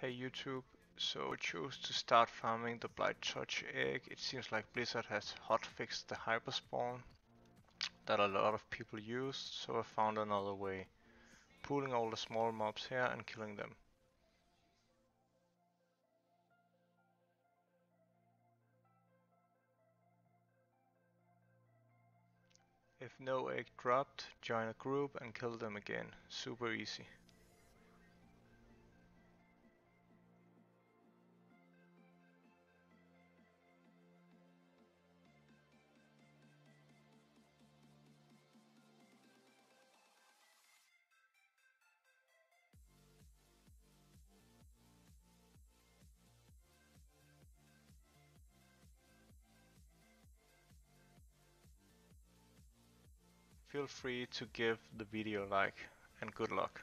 Hey YouTube, so I chose to start farming the Blight-Touched egg. It seems like Blizzard has hotfixed the hyperspawn that a lot of people use, so I found another way. Pulling all the small mobs here and killing them. If no egg dropped, join a group and kill them again. Super easy. Feel free to give the video a like and good luck.